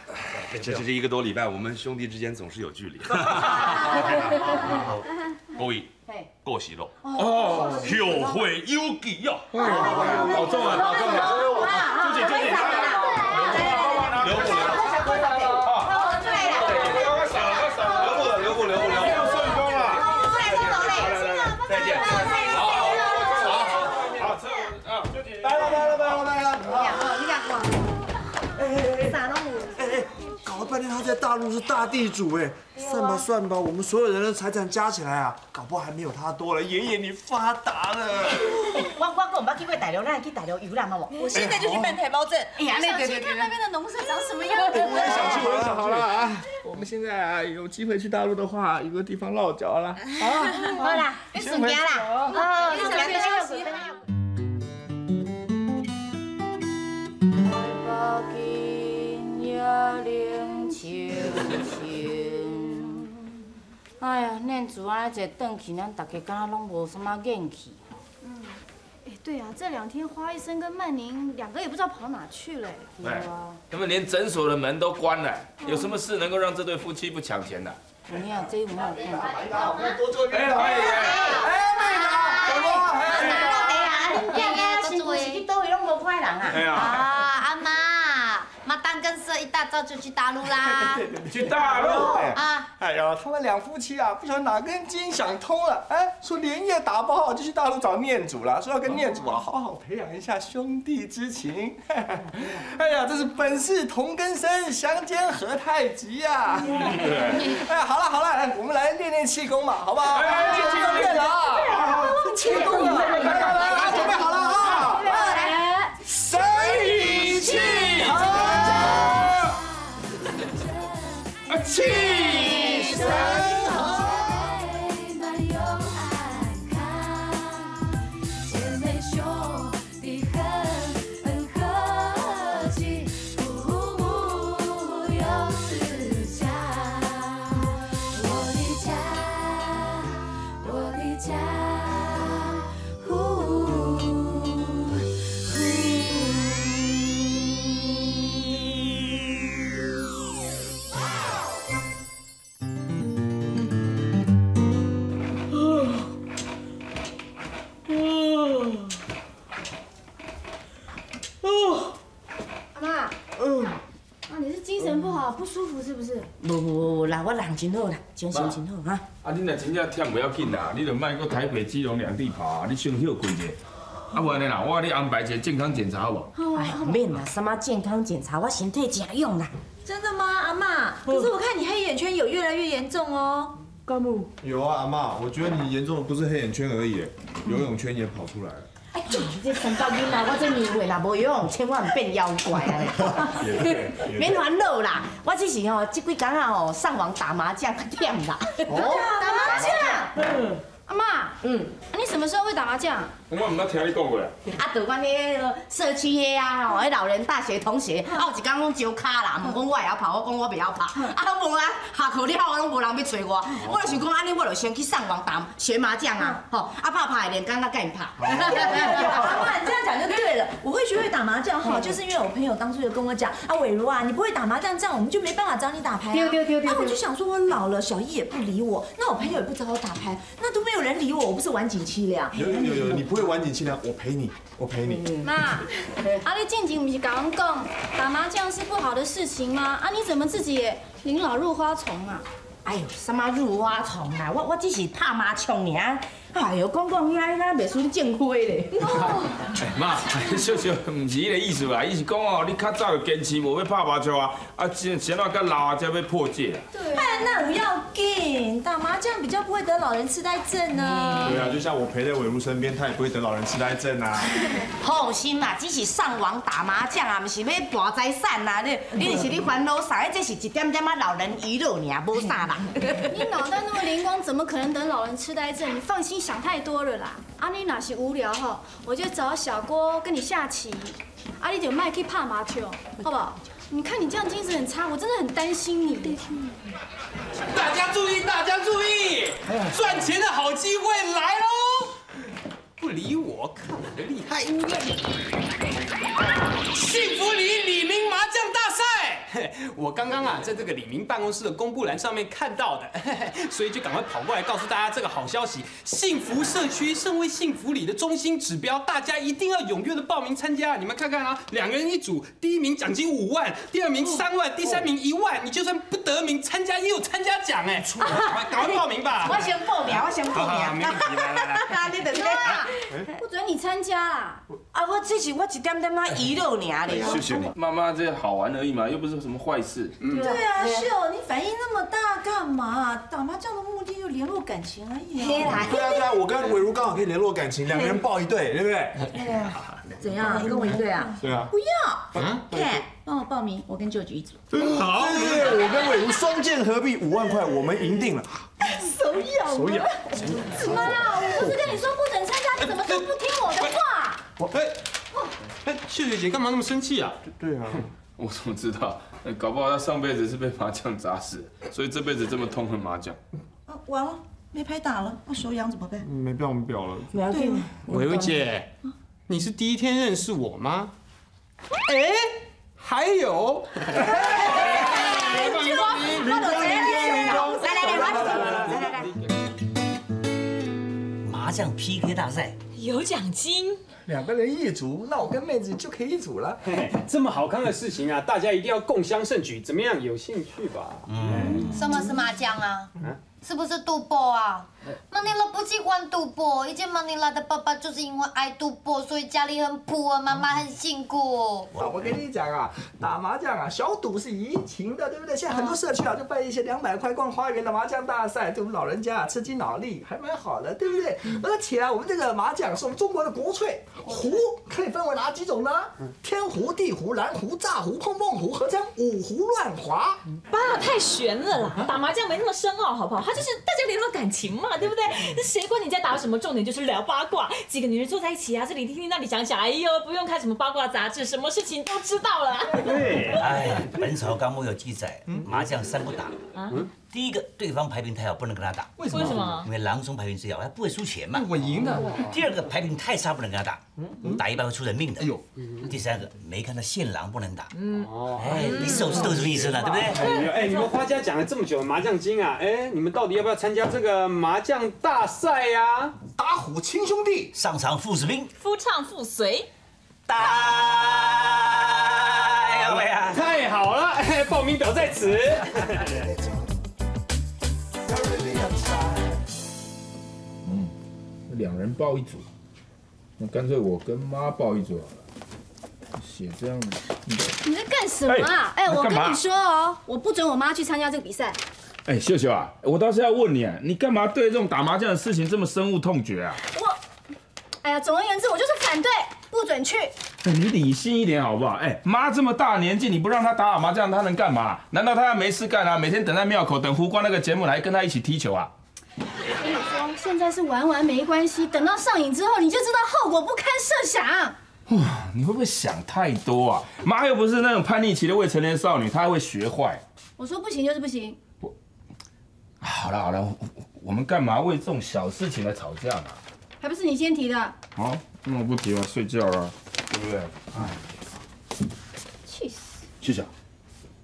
这这这一个多礼拜，我们兄弟之间总是有距离。各位。恭喜喽！哦，后会有期呀！保重啊，保重啊！朱姐，朱姐，朱姐，来了，来了，来了，来了！你俩过，哎，啥都没。哎哎，搞了半天他在大陆是大地主哎。算吧算吧，我们所有人的财产加起来啊，搞不好还没有他多了。爷爷你发达了。我我我唔捌去过大陆，咱去大陆游览好不？我现在就去办台胞证。哎呀，想去看那边的农舍长什么样子。我也想去，我也想好了啊。我们现在啊，有机会去大陆的话，有个地方落脚了。好，好啦，你暑假啦。哦，暑假休息。哎呀，念珠安尼坐转去，咱大家敢若拢无什么怨气。嗯，哎，对啊，这两天花医生跟曼宁两个也不知道跑哪去了。对啊，他们连诊所的门都关了，有什么事能够让这对夫妻不抢钱的？你啊，这有没有看到？哎，哎，哎，什么？哎，哎呀，是不是去倒位拢无派人啊？哎呀。一大早就去大陆啦！去大陆啊！哎呀，他们两夫妻啊，不晓得哪根筋想通了，哎，说连夜打包就去大陆找念祖了，说要跟念祖啊好好培养一下兄弟之情。哎呀，这是本是同根生，相煎何太急呀！哎，好了好了，我们来练练气功嘛，好不好？哎气功练了啊！气功啊！来来来，准备好了气真好啦，精神真好哈。啊，你若真正忝不要紧啦，你就卖搁台北、基隆两地跑，你先休困者。啊，无安尼啦，我给你安排一个健康检查好无？哎呀，免啦，什么健康检查，我身体真用啦。真的吗，阿妈？可是我看你黑眼圈有越来越严重哦。干木有啊，阿妈，我觉得你严重的不是黑眼圈而已，游泳圈也跑出来了。哎，这三高囡仔，我这年岁啦无游泳，千万变妖怪啊！免烦恼啦，我只是吼，这几工啊吼，上网打麻将忝啦。哦，打麻将。嗯，阿妈，嗯，啊你什么时候会打麻将？我唔捌听你讲过啊。啊，就阮迄个社区的啊，吼，迄老人大学同学，啊有一工拢招卡啦，问讲我会晓拍，我讲我袂晓拍，啊拢无啊，下课了后拢无人要找我，我就想讲安尼，我就先去上网打学麻将啊，吼，啊拍拍连刚刚甲伊拍。阿妈，你这样讲就对了。我会学会打麻将哈，就是因为我朋友当初就跟我讲啊，伟如啊，你不会打麻将，这样我们就没办法找你打牌啊。对对对对那我就想说，我老了，小易也不理我，那我朋友也不找我打牌，那都没有人理我，我不是晚景凄凉。有有有，你不会晚景凄凉，我陪你，我陪你。妈，阿丽静静不是刚刚讲打麻将是不好的事情吗？啊你怎么自己也临老入花丛啊？哎呦，什么入花丛啊？我我只是怕麻将尔。哎呦，讲讲遐遐袂输正花咧。妈，秀秀唔是迄个意思啦，伊是讲哦，你较早就坚持无要拍麻将啊，啊，现现在甲老啊才要破戒啊。对，哎，那不要紧，打麻将比较不会得老人痴呆症呢。对啊，就像我陪在伟如身边，他也不会得老人痴呆症啊。放心啦，只是上网打麻将啊，毋是要博财产呐。你你就是你烦恼啥？这是一点点啊老人娱乐尔，无啥啦。你脑袋那么灵光，怎么可能得老人痴呆症？你放心想太多了啦。啊你哪是无聊吼，我就找小郭跟你下棋，啊你就卖去拍麻将，好不好？你看你这样精神很差，我真的很担心你。大家注意，大家注意，赚钱的好机会来喽！不理我，看我的厉害！幸福里李明麻将大赛，我刚刚啊在这个李明办公室的公布栏上面看到的，所以就赶快跑过来告诉大家这个好消息。幸福社区身为幸福里的中心指标，大家一定要踊跃的报名参加。你们看看啊，两个人一组，第一名奖金五万，第二名三万，第三名一万。你就算不得名，参加也有参加奖哎，赶快报名吧！我先报名，我先报名。没问题，来来来，你等下。不准你参加啦！啊，我只是我一点点啊娱乐尔咧。秀秀，妈妈这好玩而已嘛，又不是什么坏事。对啊，秀，你反应那么大干嘛？打麻将的目的就联络感情而已啊。对啊对啊，我跟伟如刚好可以联络感情，两个人抱一对，对不对？怎样？跟我一对啊？对啊。不要。嗯。看，帮我报名，我跟舅舅一组。好，对对对，我跟伟如双剑合璧，五万块我们赢定了。手痒。手痒。妈呀！我不是跟你说不准参加，你怎么都不听我的话？我哎哎，秀秀姐干嘛那么生气啊？对啊。我怎么知道？搞不好他上辈子是被麻将砸死，所以这辈子这么痛恨麻将。啊，完了，没牌打了，那手痒怎么办？没表没表了。不要紧。伟伟姐，你是第一天认识我吗？哎，还有。麻将 PK 大赛有奖金，两个人一组，那我跟妹子就可以一组了。这么好看的事情啊，大家一定要共襄盛举，怎么样？有兴趣吧？嗯。什么是麻将啊？是不是赌博啊？曼尼拉不喜欢赌博，以前曼尼拉的爸爸就是因为爱赌博，所以家里很苦啊，妈妈很辛苦。我跟你讲啊，打麻将啊，小赌是怡情的，对不对？现在很多社区啊，就办一些两百块逛花园的麻将大赛，对我们老人家啊刺激脑力，还蛮好的，对不对？而且啊，我们这个麻将是我们中国的国粹，胡可以分为哪几种呢？天胡、地胡、蓝胡、炸胡、碰碰胡，合称五胡乱华。爸太悬了啦，打麻将没那么深奥，好不好？它就是大家联络感情嘛，对不对？那谁管你在打什么？重点就是聊八卦，几个女人坐在一起啊，这里听听，那里讲讲，哎呦，不用看什么八卦杂志，什么事情都知道了。对，哎，《本草纲目》有记载，麻将三不打。嗯，第一个，对方牌品太好，不能跟他打。为什么？因为郎中牌品最好，他不会输钱嘛。我赢的。第二个，牌品太差，不能跟他打。打一半会出人命的。哎呦。第三个，没看到线狼不能打。嗯。哦。哎，你手指头是什么意思呢？对不对？哎，你们花家讲了这么久麻将精啊，哎，你们到底要不要参加这个麻将大赛呀？打虎亲兄弟，上场父子兵，夫唱妇随。打！太好了，报名表在此。两人报一组，那干脆我跟妈报一组好了。写这样的，你在干什么啊？哎，我跟你说哦，我不准我妈去参加这个比赛。哎，秀秀啊，我倒是要问你，你干嘛对这种打麻将的事情这么深恶痛绝啊？我，哎呀，总而言之，我就是反对，不准去。哎你理性一点好不好？哎，妈这么大年纪，你不让她打打麻将，她能干嘛？难道她要没事干啊？每天等在庙口等胡瓜那个节目来跟她一起踢球啊？我跟你说，现在是玩玩没关系，等到上瘾之后，你就知道后果不堪设想。哇你会不会想太多啊？妈又不是那种叛逆期的未成年少女，她还会学坏。我说不行就是不行。好了好了，我们干嘛为这种小事情来吵架呢？还不是你先提的，好，那我不提了，睡觉了，对不对？哎，气死！谢谢。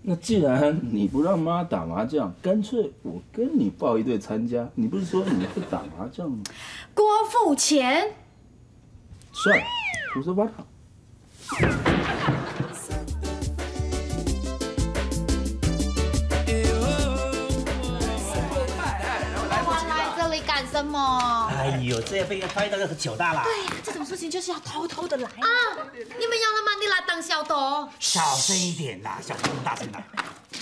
那既然你不让妈打麻将，干脆我跟你报一队参加。你不是说你会打麻将吗？郭富钱，算了，胡说八道。来这里干什么？哎呦，这要被人发现到个糗大了。对呀，这种事情就是要偷偷的来啊！你们要了吗？你来当小偷？小声一点啦，小声大声的。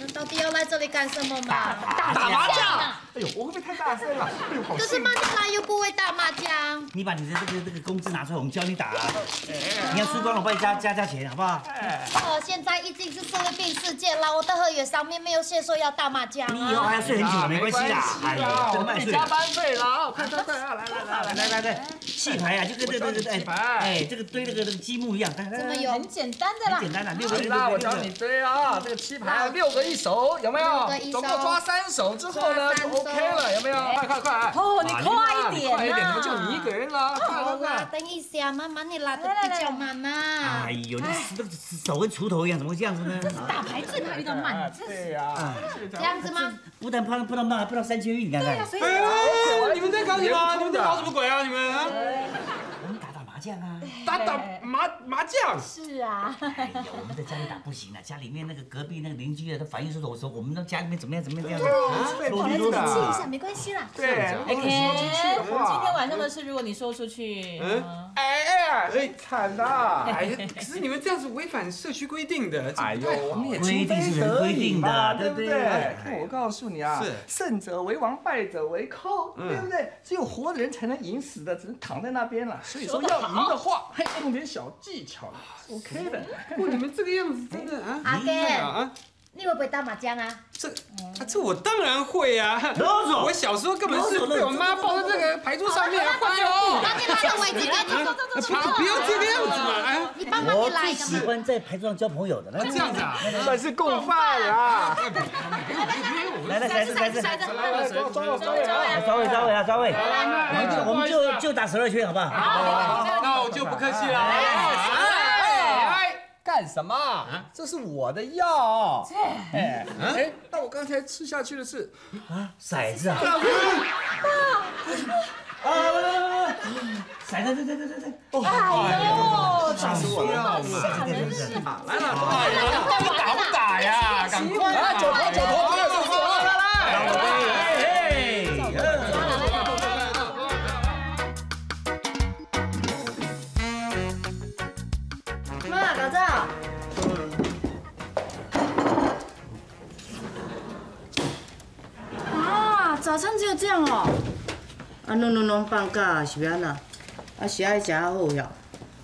那到底要来这里干什么嘛？打麻将。哎呦，我会不会太大声了？哎呦，好可是曼妮拉又不会打麻将。你把你的这个这个工资拿出来，我们教你打。你要输光了，我帮你加加加钱，好不好？呃，现在已经是菲律宾事件了，我的合约上面没有写说要打麻将啊。你以后还要睡很久，没关系啦。哎呦，我。给你加班费了，快快快啊！来来来来来来来，戏牌啊，就跟这个这个哎哎，这个堆那个那个积木一样。怎么有？很简单的啦。很简单的，六个一啦，我教你堆啊，这个七牌六个一手，有没有？总共抓三手之后呢，就 OK 了，有没有？快快快！哦，你快一点快一点，怎么就你一个人了？快快好啦，等一下，妈妈你拉的比较慢啊。哎呦，你那个手跟锄头一样，怎么会这样子呢？这是打牌最怕遇到慢，对呀，这样子吗？不但碰碰到慢，碰到三千玉，你看看。哎，你们在搞什么？你们在搞什么鬼啊？你们啊？我们打打麻将啊。打打麻麻将？是啊。哎呀，我们在家里打不行啊，家里面那个隔壁那个邻居啊，他反映说我说我们那家里面怎么样怎么样这样子。跑来这里记一下，没关系啦。对，哎，今天晚上的事，如果你说出去，嗯，哎哎哎，惨了！哎呀，可是你们这样子违反社区规定的。哎呦，我们也规定是人规定的，对不对？对？我告诉你啊，是胜者为王，败者为寇，对不对？只有活的人才能赢，死的只能躺在那边了。所以说要赢的话，嘿，用点小技巧，OK 的。不，你们这个样子真的啊，阿啊！你会不会打麻将啊？这啊，这我当然会啊！我小时候根本是被我妈抱在这个牌桌上面啊！哎呦，那你来个位置，你走走走走不不要这个样子嘛！哎，你帮忙你我来喜欢在牌桌上交朋友的，那这样子啊！算是共犯啊！来来来来来来，来来，抓抓我抓我！抓位抓位啊抓位！我们就我们就就打十二圈好不好？那我就不客气了。哎，干什么？这是我的药。哎哎，那我刚才吃下去的是啊骰子啊！啊！骰子，对对对对对！哎呦，吓死我了！来了，到底打不打呀？赶快！来，九头九头，早餐只有这样哦。啊，弄弄弄放假是要安那？啊是爱食好哟，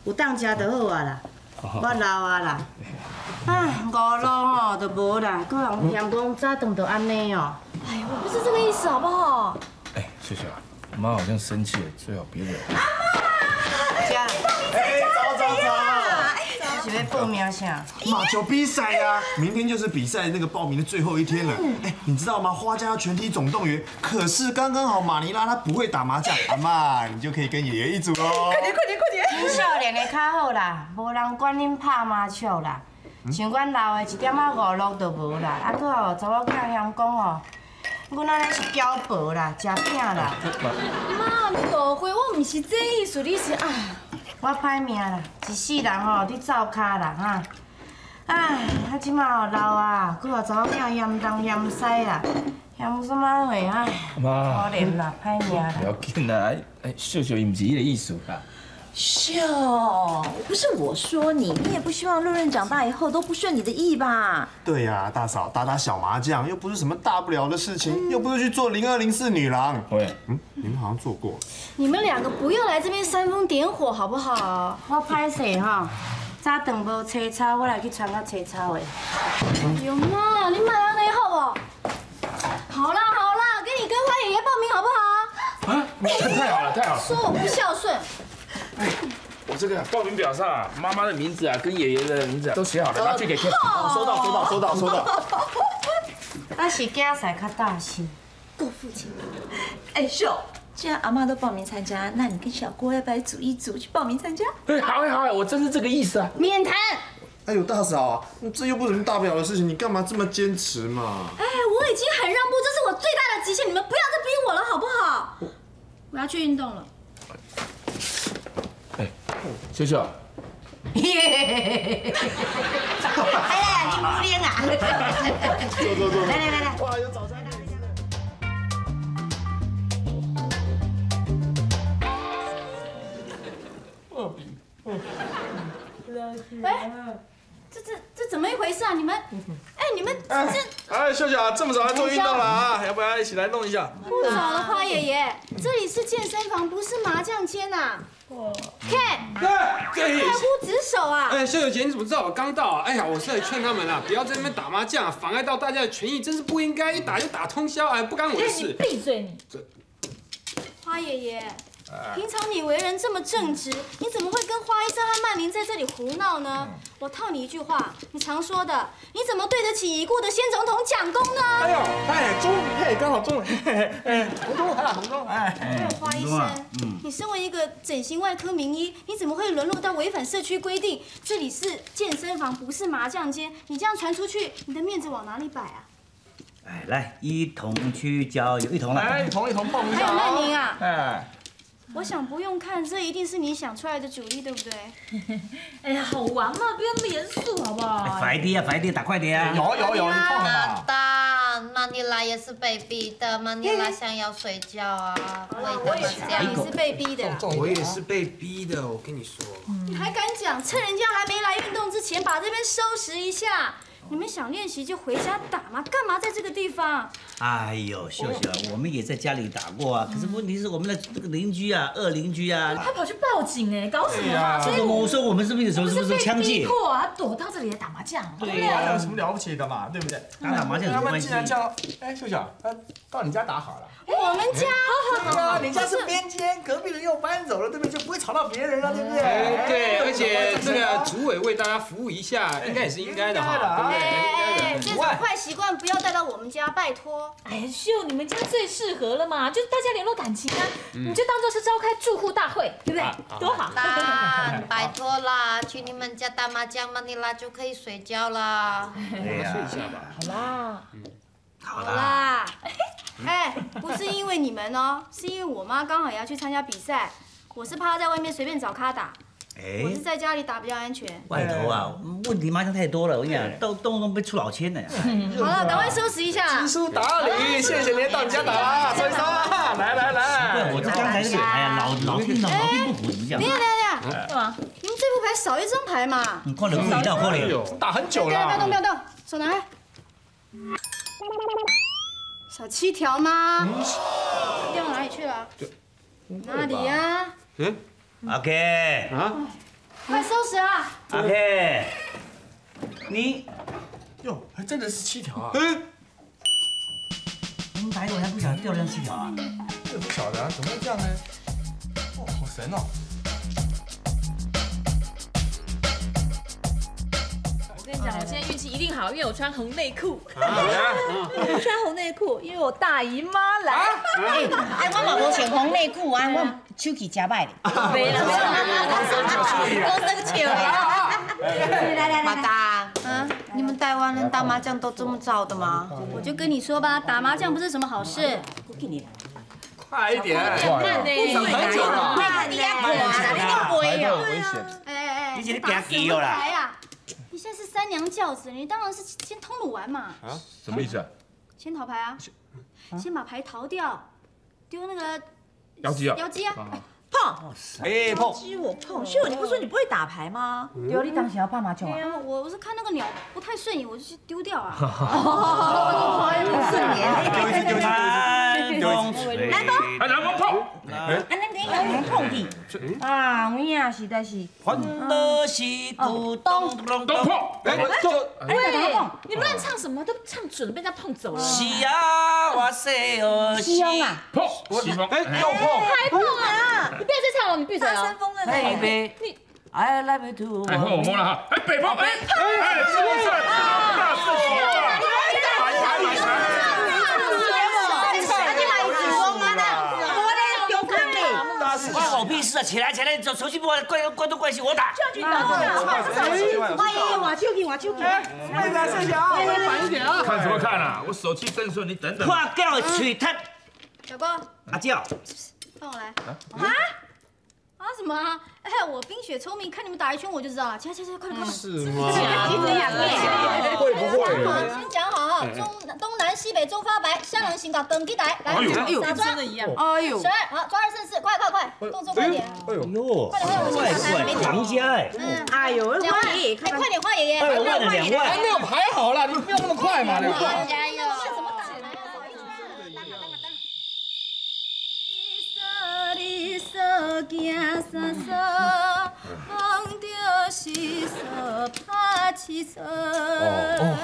有当食就好啊啦。我老啊啦，哎，五路吼都无啦，个人嫌讲早顿就安尼哦。哎呀，我不是这个意思，好不好？哎，秀秀啊，妈好像生气了，最好别惹。家，哎，走走走！是要报名啥？马球比赛呀，明天就是比赛那个报名的最后一天了。哎，你知道吗？花家要全体总动员，可是刚刚好马尼拉他不会打麻将，阿妈你就可以跟爷爷一组喽。快点快点快点！恁少年的较好啦，无人管恁拍麻将啦。像阮老的一点仔五六都无啦，啊，搁哦，查某囝嫌讲哦，阮安尼是骄薄啦，食饼啦。妈，你误会，我唔是这意思，你是啊。我歹命啦，一世人吼伫灶骹啦哈。唉，啊即马吼老啊，搁互查某囝嫌东嫌西啦，嫌什么话啊，妈可怜啦，歹命啦。不要紧啦，哎哎，秀秀伊毋是迄个意思啦。秀，不是我说你，你也不希望润润长大以后都不顺你的意吧？对呀、大嫂，打打小麻将又不是什么大不了的事情，又不是去做零二零四女郎。喂，嗯，你们好像做过。你们两个不要来这边煽风点火好不好？我歹势哈，早顿无车抄，我来去参加车抄的。有妈，你买安尼好不好？啦好啦，给你跟花爷爷报名好不好？啊，太太好了，太好了！说我不孝顺，我这个报名表上啊，妈妈的名字啊，跟爷爷的名字啊都写好了，拿去给 K。哦收到，收到，收到，收到。我是竞赛较大声。够父亲。哎，秀，既然阿妈都报名参加，那你跟小郭要不要组一组去报名参加？哎，好哎好哎，我真是这个意思啊。免谈。哎呦，大嫂，这又不是什么大不了的事情，你干嘛这么坚持嘛？哎，我已经很让步，这是我最大的极限，你们不要再逼我了好不好？我要去运动了。哎，秀秀，哎呀，你不练啊！坐坐坐。来来来来，哇，有早餐。喂，这这这怎么一回事啊？你们，哎，你们这哎，秀秀啊，这么早来做运动了啊？要不要一起来弄一下？不早了，花爷爷，这里是健身房，不是麻将间呐。看，对爱护职守啊！哎，秀秀姐，你怎么知道我刚到啊？哎呀，我是来劝他们啊，不要在那边打麻将，妨碍到大家的权益，真是不应该，一打就打通宵，哎，不干我的事。闭嘴你！花爷爷，平常你为人这么正直，你怎么会跟花医生和曼玲在这里胡闹呢？我套你一句话，你常说的，你怎么对得起已故的先总统蒋公呢？哎呦，哎，中，嘿，刚好中了，嘿嘿，哎，红中啊，红中，哎。还有花医生，你身为一个整形外科名医，你怎么会沦落到违反社区规定？这里是健身房，不是麻将间。你这样传出去，你的面子往哪里摆啊？哎，来，一同去郊游，一同来，哎。一同一同碰一还有。曼宁啊，哎，我想不用看，这一定是你想出来的主意，对不对？哎呀，好玩嘛，不要那么严肃好不好？快点啊，快点，打快点啊！有有有，你碰了嘛？大曼妮拉也是被逼的，曼妮拉想要睡觉啊，为的麻将。你是被逼的。我也是被逼的，我跟你说。你还敢讲？趁人家还没来运动之前，把这边收拾一下。你们想练习就回家打嘛，干嘛在这个地方？哎呦，秀秀，我们也在家里打过啊，可是问题是我们的这个邻居啊，二邻居啊，他跑去报警哎，搞什么啊？这个我说我们是不是有什么是不是枪逼械？迫啊，躲到这里来打麻将。对呀，呀有什么了不起的嘛，对不对？打打麻将有他们关系既然这样，哎，秀秀，那到你家打好了。我们家对啊，你家是边间，隔壁人又搬走了，对不对？就不会吵到别人了，对不对？哎，对，而且这个组委为大家服务一下，应该也是应该的哈，哎对？哎哎，这种坏习惯不要带到我们家，拜托。哎呀，秀，你们家最适合了嘛，就是大家联络感情啊，你就当做是召开住户大会，对不对？多好。蛋，拜托啦，去你们家打麻将，曼妮拉就可以睡觉啦。对呀，一下吧。好啦，好好啦，啦，哎，不是因为你们哦，是因为我妈刚好也要去参加比赛，我是怕她在外面随便找咖打，我是哎，在家里打比较安全。外头啊，问题麻将太多了，我跟你讲，动动不动被出老千了。好了，赶快收拾一下知。书达理，谢谢您到你家打啦，所以说，来来来，我这刚才这个，哎呀，老老听老老听不服，怎么讲等一？下，等一下，干嘛？你们这副牌少一张牌嘛？你快点故意到快点。打很久了不要动，不。要动，手拿开。少七条吗？掉到哪里去了？哪里呀？OK 啊，快收拾啊！OK，你哟，还真的是七条啊！我们牌我还不晓得掉两七条啊。这不晓得啊，怎么会这样呢？哦，好神哦！我跟你讲，我现在运气一定好，因为我穿红内裤。我穿红内裤，因为我大姨妈来。哎，哎，我嘛无穿红内裤啊，我手气真歹咧。没了没了，高生球呀！来来来，马达，嗯，你们台湾人打麻将都这么早的吗？我就跟你说吧，打麻将不是什么好事。快一点，慢呢，等很久了。快你呀，你都袂有哦。危险。哎哎哎，你这是打什么给他给了啦？你现在是三娘教子，你当然是先通鲁玩嘛，啊，什么意思啊？先逃牌啊，先把牌逃掉，丢那个妖姬啊？妖姬啊，碰，哎碰激我碰，秀，你不是说你不会打牌吗？对，你当时要拍麻将哎啊？呀，我我是看那个鸟不太顺眼，我就去丢掉啊。哦，不顺眼。寒风吹，哎，南风碰，安尼你安尼碰去。啊，有影实在是。欢乐西鼓咚咚咚。都碰，哎，就喂，你乱唱什么都唱准了，被人家碰走了。西啊哇塞哦西。啊，碰，西风，哎，又碰，还碰啊！你不要再唱了，你闭嘴啊大山！峰了哎呢。呗，你 I love you too。哎，换我摸了哈，哎，北风，哎，哎，是不是大四喜啊？买茶买茶。关我屁事啊！起来起来，走，手机不关关关东关西我打。哎，换手机我手机。妹子，谢谢啊，慢一点啊。看什么看啊？我手气正顺，你等等。话叫水他小哥，阿娇。放我来。啊？啊什么啊？哎，我冰雪聪明，看你们打一圈我就知道了。起来起来起来，快点快点。是吗？会不会？先讲好哈，中东南西北中发白，香南行港登基台，来哎呦打抓，的一样。哎呦十，二，好，抓二胜四，快快快，动作快点，哎呦，快点快点，我怪先打开，没怪，唐家哎，嗯，哎呦，讲话，快点，哎，快点画爷爷，哎，我问了两万。没有排好了，你不要那么快嘛。加油，怎么打来啊？你说行三说，梦着是说拍七说。哦，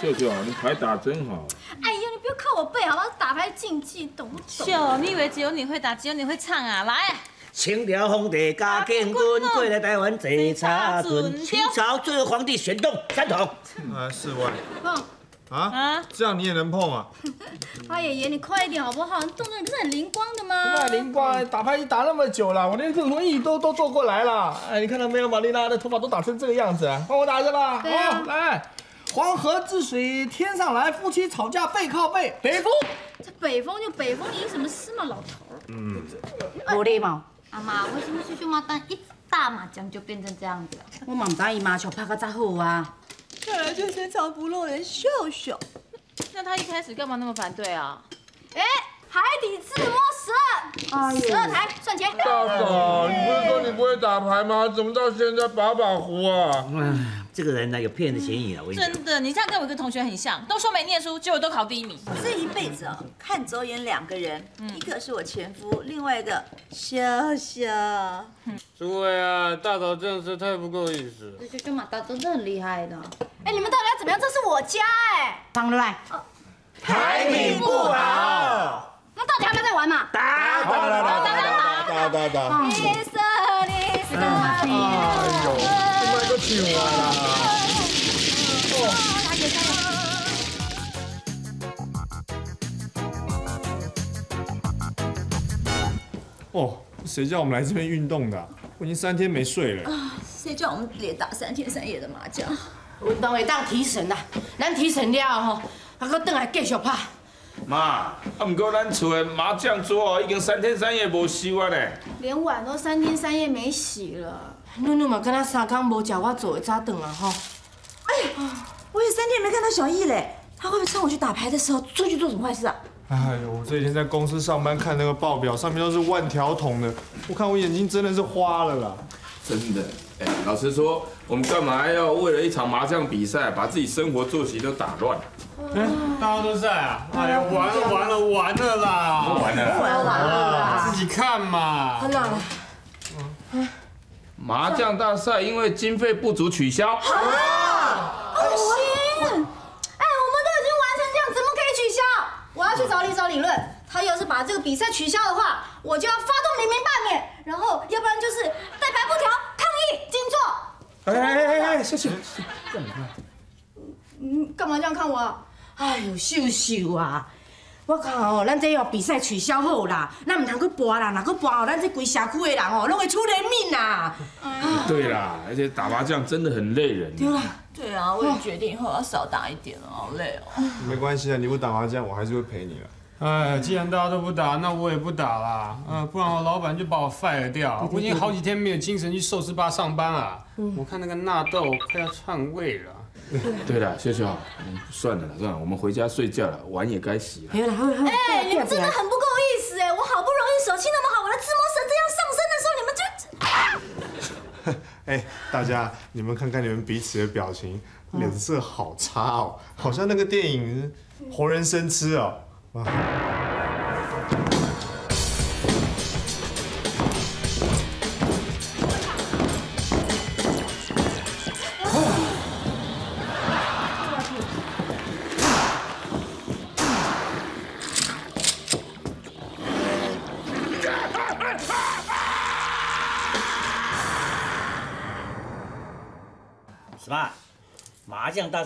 秀秀啊，你牌打真好。哎呀，你不要靠我背好不好？打牌竞技，懂不懂？秀，你以为只有你会打，只有你会唱啊？来，清朝皇帝加建军，过来台湾坐茶船。清朝最后皇帝选中三桶。啊，四万碰，啊？啊，这样你也能碰啊？花爷爷，你快一点好不好？你动作你不是很灵光的吗？那灵光打牌打那么久了，我连这轮椅都都坐过来了。哎，你看到没有，玛丽拉的头发都打成这个样子，换我打是吧？对啊好来，黄河之水天上来，夫妻吵架背靠背，北风。这北风就北风，你有什么事嘛，老头嗯？无礼貌。阿妈，为什么秀秀妈蛋一打麻将就变成这样子了？我嘛唔知伊麻将拍个咋好啊？看来就深藏不露的秀秀。那他一开始干嘛那么反对啊？哎，海底自摸十二，十二台算钱。大嫂，你不是说你不会打牌吗？怎么到现在把把胡啊？这个人呢有骗人的嫌疑啊！我跟你讲，真的，你这样跟我一个同学很像，都说没念书，结果都考第一名。这一辈子啊，看走眼两个人，一个是我前夫，另外一个笑笑。诸位啊，大嫂真的是太不够意思了。秀秀嘛，打真的很厉害的。哎，你们到底要怎么样？这是我家哎。放出来。排名不好。那到底还没有在玩嘛？打打打打打打打打打！绿色绿色的哎呦，另外一个请我啦。哦，谁叫我们来这边运动的啊？我已经三天没睡了。啊谁叫我们连打三天三夜的麻将？运动会当提神啦，咱提神了吼，啊，搁转来继续拍。妈，啊，不过咱厝的麻将桌哦，已经三天三夜无收啊咧。连碗都三天三夜没洗了。囡囡嘛，敢若三工无食我做的早顿啊吼。哎呀，我也三天没看到小易嘞，他会不会趁我去打牌的时候出去做什么坏事啊？哎呦，我这几天在公司上班，看那个报表，上面都是万条桶的，我看我眼睛真的是花了啦。真的，哎，老实说，我们干嘛要为了一场麻将比赛，把自己生活作息都打乱？哎，大家都在啊！哎呀，完了完了完了啦！完了完了啦自己看嘛。好啦，麻将大赛因为经费不足取消。啊！不行！哎，我们都已经完成这样，怎么可以取消？我要去找李找理论。他要是把这个比赛取消的话，我就要发动黎民罢免，然后要不然就是带白布条抗议静坐。哎哎哎哎，谢谢。嗯，干嘛这样看我啊？哎呦，秀秀啊！我看哦，咱这哦比赛取消好啦，咱唔通去博啦，若去博哦，咱这规社区的人哦，拢会出人命啦。对啦，而且打麻将真的很累人。对啦，对啊，我也决定以后要少打一点了，好累哦。没关系啊，你不打麻将，我还是会陪你的。哎，既然大家都不打，那我也不打啦。嗯、不然我老板就把我 fire 掉。我已经好几天没有精神去寿司吧上班了。我看那个纳豆快要串味了。对了，秀秀，算了，算了，我们回家睡觉了，碗也该洗了。哎，你们真的很不够意思哎！我好不容易手气那么好，我的自摸神这样上升的时候，你们就…… 哎，大家，你们看看你们彼此的表情，脸色好差哦，好像那个电影《活人生吃》哦。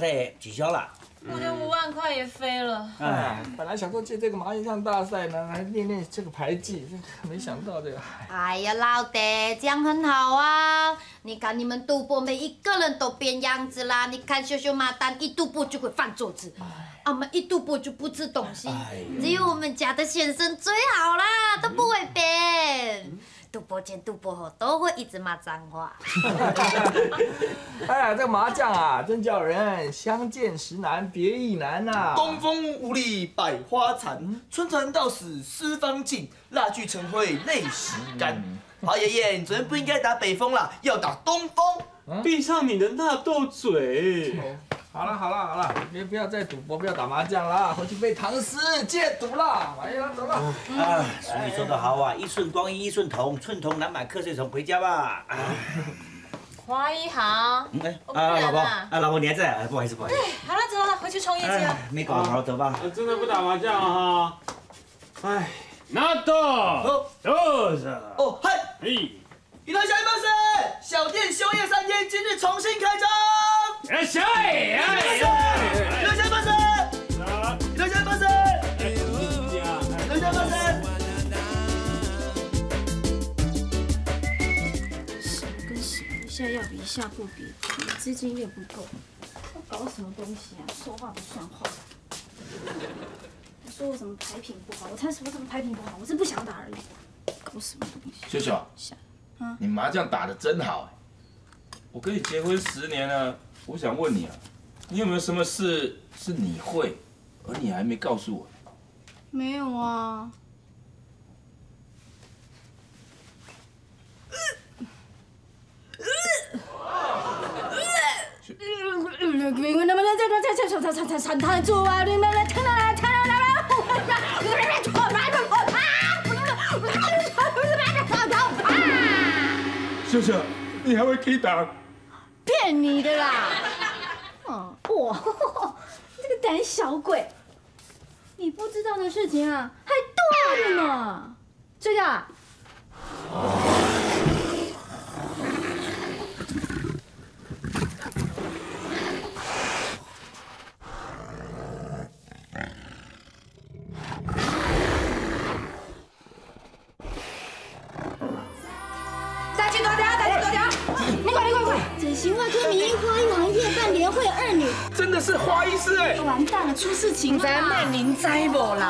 赛取消了？我的五万块也飞了。哎，本来想说借这个麻将大赛呢，来练练这个牌技，这没想到这个。哎呀，老爹，这样很好啊！你看你们赌博，每一个人都变样子啦。你看秀秀马丹一赌博就会翻桌子，啊，我们一赌博就不吃东西。只有我们家的先生最好啦，都不会变。赌博前、赌博后都会一直骂脏话。哎呀，这个麻将啊，真叫人相见时难别亦难呐、东风无力百花残，春蚕到死丝方尽，蜡炬成灰泪始干。华爷爷，你昨天不应该打北风啦，要打东风。闭上你的纳豆嘴。好了好了好了，别不要再赌博，不要打麻将了，回去背唐诗戒赌了。哎呀，走了。啊，俗语说得好啊，一寸光阴一寸铜，寸铜难买瞌睡虫，回家吧。啊华一好。嗯哎啊，老婆，啊啊，老婆你还在？哎不好意思不好意思。对，好了，走了，回去冲业绩了。没搞好，走吧。真的不打麻将了哈？哎，纳豆，就是。哦，嗨，哎，一来小一帮生，小店休业三天，今日重新开张。哎，小哎一来小一帮生，一来小一帮生，一来小一帮生。什么跟什么，一下要比一下不比，资金又不够，要搞什么东西啊？说话不算话。说我什么牌品不好，我才说什么牌品不好，我是不想打而已。搞什么东西？秀秀，啊你麻将打得真好哎！我跟你结婚十年了，我想问你啊，你有没有什么事是你会，而你还没告诉我？没有啊。你们能不能再再再再再再再再太住啊？你们来看到秀秀，你还会踢打？骗你的啦！哦，哇，这个胆小鬼，你不知道的事情啊，还多着呢。这个您知不啦？